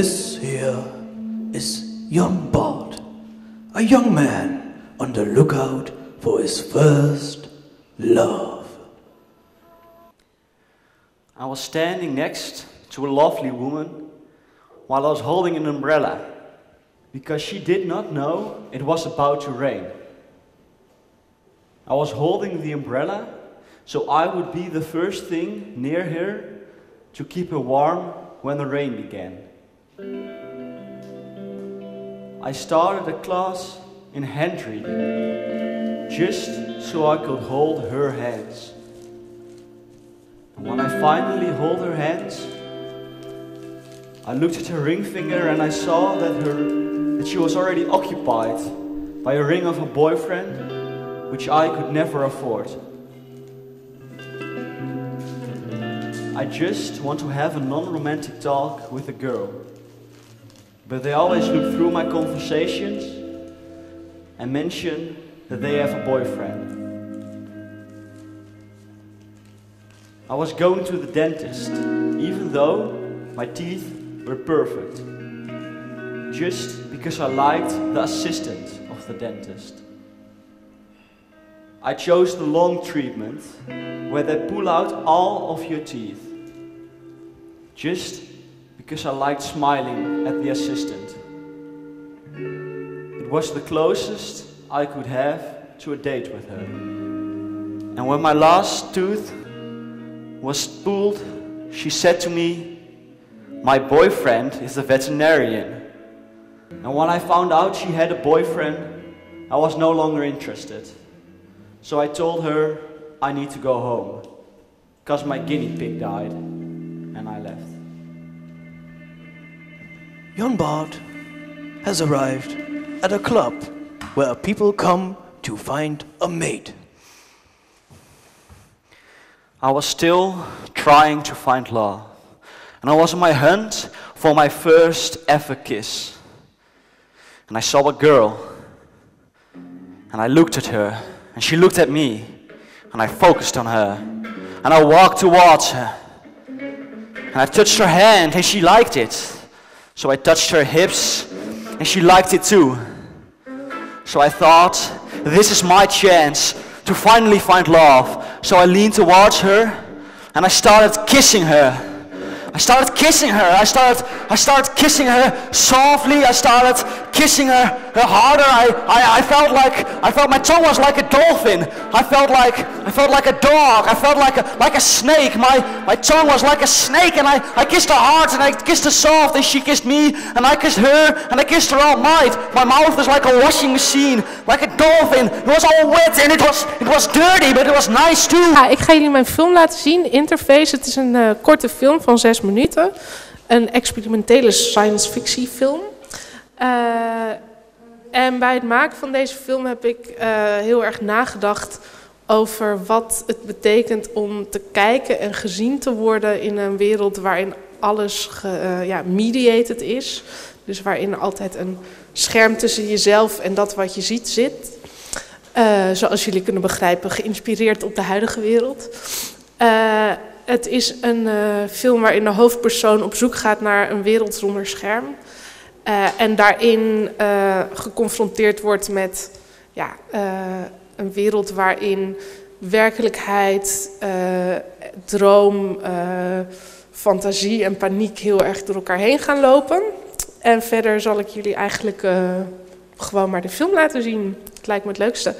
This here is young Bart, a young man on the lookout for his first love. I was standing next to a lovely woman while I was holding an umbrella because she did not know it was about to rain. I was holding the umbrella so I would be the first thing near her to keep her warm when the rain began. I started a class in hand reading just so I could hold her hands. And when I finally hold her hands, I looked at her ring finger and I saw that her that she was already occupied by a ring of a boyfriend which I could never afford. I just want to have a non-romantic talk with a girl. But they always look through my conversations and mention that they have a boyfriend. I was going to the dentist, even though my teeth were perfect, just because I liked the assistant of the dentist. I chose the long treatment where they pull out all of your teeth, just because I liked smiling at the assistant. It was the closest I could have to a date with her. And when my last tooth was pulled, she said to me, My boyfriend is a veterinarian. And when I found out she had a boyfriend, I was no longer interested. So I told her I need to go home, because my guinea pig died, and I left. Young Bart has arrived at a club where people come to find a mate. I was still trying to find love, and I was on my hunt for my first ever kiss. And I saw a girl, and I looked at her, and she looked at me, and I focused on her, and I walked towards her, and I touched her hand, and she liked it. So I touched her hips, and she liked it too. So I thought, this is my chance to finally find love. So I leaned towards her and I started kissing her. I started kissing her. I started, I started kissing her softly. I started kissing her, her harder. I, I, I felt like, I felt my tongue was like a dolphin. I felt like, I felt like a dog. I felt like a, like a snake. My, my tongue was like a snake and I, I kissed her hard and I kissed her soft and she kissed me and I kissed her and I kissed her all night. My mouth was like a washing machine, like a dolphin. It was all wet and it was, it was dirty, but it was nice too. Ja, ik ga jullie mijn film laten zien, Interface. Het is een uh, korte film van zes minuten. Een experimentele science fiction film. Uh, en bij het maken van deze film heb ik uh, heel erg nagedacht over wat het betekent om te kijken en gezien te worden in een wereld waarin alles ge, uh, ja, mediated is. Dus waarin altijd een scherm tussen jezelf en dat wat je ziet zit. zoals jullie kunnen begrijpen, geïnspireerd op de huidige wereld. Het is een uh, film waarin de hoofdpersoon op zoek gaat naar een wereld zonder scherm. Uh, en daarin uh, geconfronteerd wordt met ja, een wereld waarin werkelijkheid, droom, fantasie en paniek heel erg door elkaar heen gaan lopen. En verder zal ik jullie eigenlijk gewoon maar de film laten zien. Het lijkt me het leukste.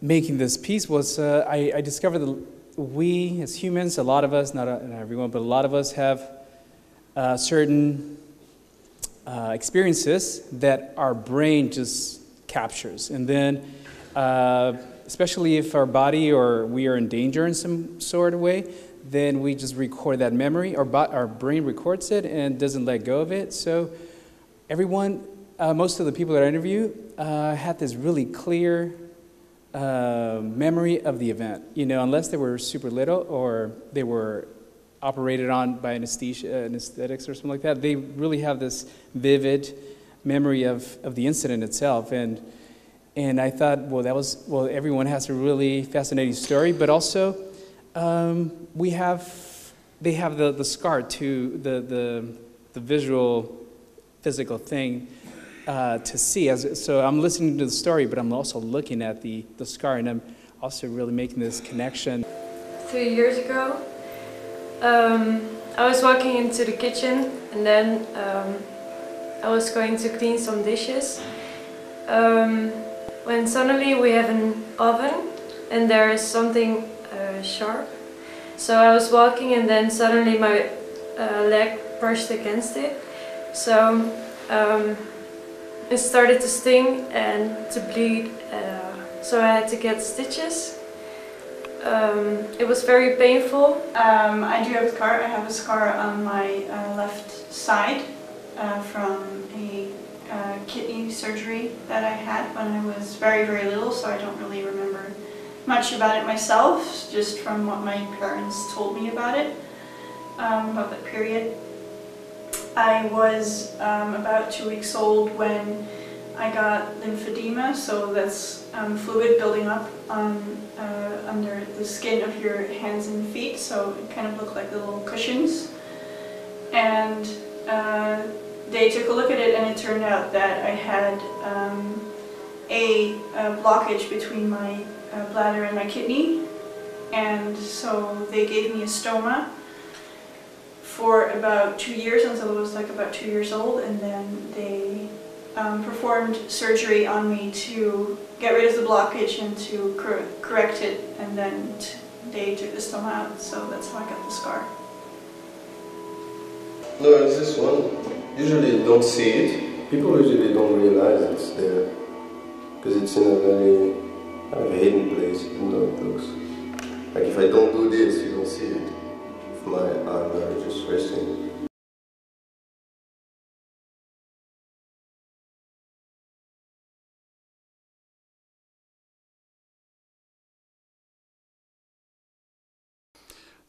Making this piece was uh, I, I, discovered that we as humans, a lot of us, not, not everyone, but a lot of us have uh, certain uh, experiences that our brain just captures. And then, uh, especially if our body or we are in danger in some sort of way, then we just record that memory. Our, our brain records it and doesn't let go of it. So, everyone, uh, most of the people that I interview, uh, had this really clear uh, memory of the event. You know, unless they were super little or they were operated on by anesthesia, anesthetics or something like that, they really have this vivid memory of, of the incident itself. And, and I thought, well, that was, well, everyone has a really fascinating story, but also um, we have, they have the, the scar to the, the, the visual, physical thing uh, to see. As, so I'm listening to the story, but I'm also looking at the, the scar, and I'm also really making this connection. Three years ago, um, I was walking into the kitchen, and then um, I was going to clean some dishes. Um, when suddenly we have an oven, and there is something uh, sharp. So I was walking, and then suddenly my uh, leg brushed against it. So um, it started to sting and to bleed, uh, so I had to get stitches. Um, it was very painful. Um, I do have a scar. I have a scar on my uh, left side uh, from a uh, kidney surgery that I had when I was very, very little, so I don't really remember much about it myself, just from what my parents told me about it, um, about that period. I was um, about two weeks old when I got lymphedema, so that's um, fluid building up on uh, under the skin of your hands and feet, so it kind of looked like little cushions. And uh, they took a look at it, and it turned out that I had um, a, a, blockage between my uh, bladder and my kidney, and so they gave me a stoma for about two years until I was like about two years old, and then they um, performed surgery on me to get rid of the blockage and to cor correct it, and then they took the stoma out, so that's how I got the scar. No, it's this one. Usually don't see it. People usually don't realize it's there because it's in a very kind of hidden place, even though it looks like if I don't do this, you don't see it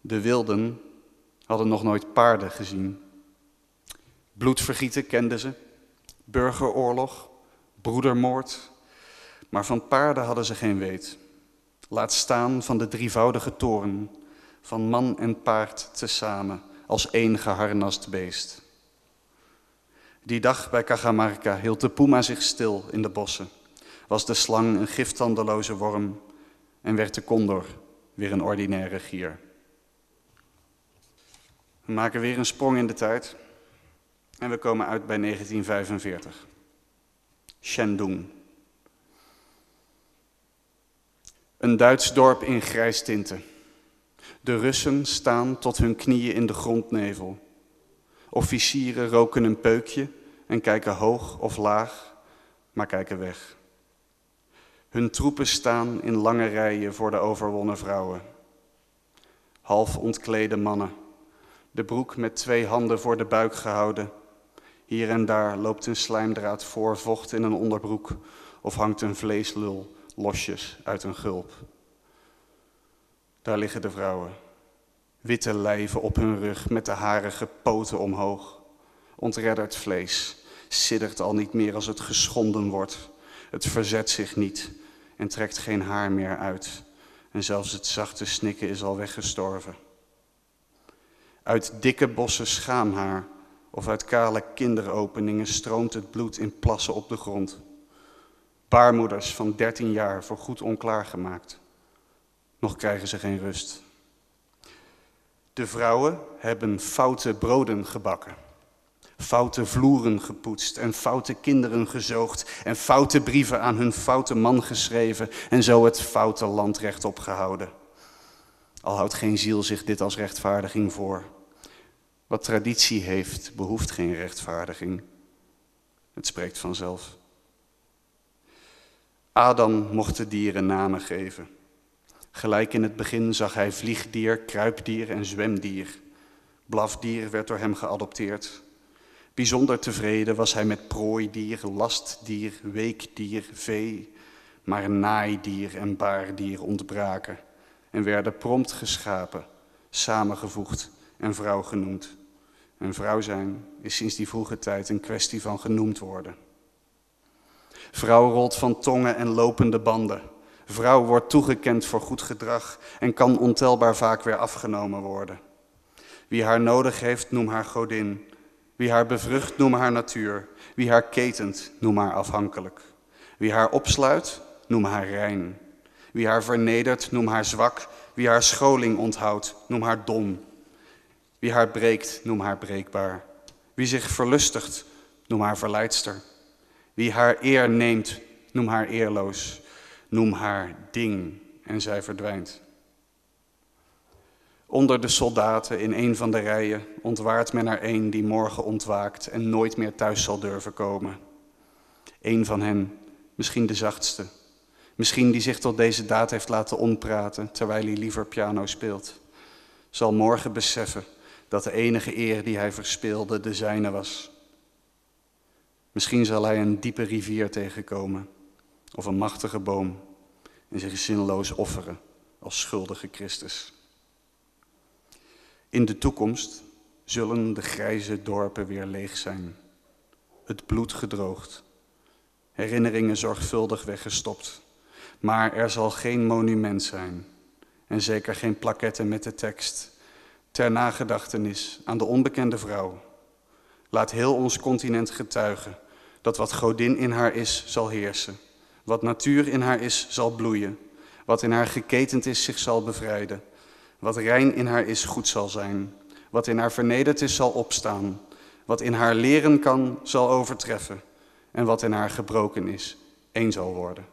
De wilden hadden nog nooit paarden gezien. Bloedvergieten kenden ze, burgeroorlog, broedermoord, maar van paarden hadden ze geen weet. Laat staan van de drievoudige toren, van man en paard tezamen, als één geharnast beest. Die dag bij Cajamarca hield de puma zich stil in de bossen, was de slang een giftandeloze worm en werd de condor weer een ordinaire gier. We maken weer een sprong in de tijd en we komen uit bij 1945. Shandong. Een Duits dorp in grijstinten. De Russen staan tot hun knieën in de grondnevel. Officieren roken een peukje en kijken hoog of laag, maar kijken weg. Hun troepen staan in lange rijen voor de overwonnen vrouwen. Half ontklede mannen, de broek met twee handen voor de buik gehouden. Hier en daar loopt een slijmdraad voor vocht in een onderbroek of hangt een vleeslul losjes uit een gulp. Daar liggen de vrouwen, witte lijven op hun rug met de harige poten omhoog. Ontredderd vlees siddert al niet meer als het geschonden wordt. Het verzet zich niet en trekt geen haar meer uit. En zelfs het zachte snikken is al weggestorven. Uit dikke bossen schaamhaar of uit kale kinderopeningen stroomt het bloed in plassen op de grond. Baarmoeders van 13 jaar voor goed onklaargemaakt. Nog krijgen ze geen rust. De vrouwen hebben foute broden gebakken. Foute vloeren gepoetst en foute kinderen gezoogd en foute brieven aan hun foute man geschreven en zo het foute land rechtop gehouden. Al houdt geen ziel zich dit als rechtvaardiging voor. Wat traditie heeft, behoeft geen rechtvaardiging. Het spreekt vanzelf. Adam mocht de dieren namen geven. Gelijk in het begin zag hij vliegdier, kruipdier en zwemdier. Blafdier werd door hem geadopteerd. Bijzonder tevreden was hij met prooidier, lastdier, weekdier, vee. Maar naaidier en baardier ontbraken en werden prompt geschapen, samengevoegd en vrouw genoemd. En vrouw zijn is sinds die vroege tijd een kwestie van genoemd worden. Vrouw rolt van tongen en lopende banden. Vrouw wordt toegekend voor goed gedrag en kan ontelbaar vaak weer afgenomen worden. Wie haar nodig heeft, noem haar godin. Wie haar bevrucht, noem haar natuur. Wie haar ketent, noem haar afhankelijk. Wie haar opsluit, noem haar rein. Wie haar vernedert, noem haar zwak. Wie haar scholing onthoudt, noem haar dom. Wie haar breekt, noem haar breekbaar. Wie zich verlustigt, noem haar verleidster. Wie haar eer neemt, noem haar eerloos. Noem haar ding en zij verdwijnt. Onder de soldaten in een van de rijen ontwaart men er een die morgen ontwaakt en nooit meer thuis zal durven komen. Eén van hen, misschien de zachtste, misschien die zich tot deze daad heeft laten ompraten terwijl hij liever piano speelt, zal morgen beseffen dat de enige eer die hij verspeelde de zijne was. Misschien zal hij een diepe rivier tegenkomen of een machtige boom en zich zinloos offeren als schuldige Christus. In de toekomst zullen de grijze dorpen weer leeg zijn, het bloed gedroogd, herinneringen zorgvuldig weggestopt, maar er zal geen monument zijn en zeker geen plaketten met de tekst ter nagedachtenis aan de onbekende vrouw. Laat heel ons continent getuigen dat wat godin in haar is, zal heersen. Wat natuur in haar is, zal bloeien. Wat in haar geketend is, zich zal bevrijden. Wat rein in haar is, goed zal zijn. Wat in haar vernederd is, zal opstaan. Wat in haar leren kan, zal overtreffen. En wat in haar gebroken is, één zal worden.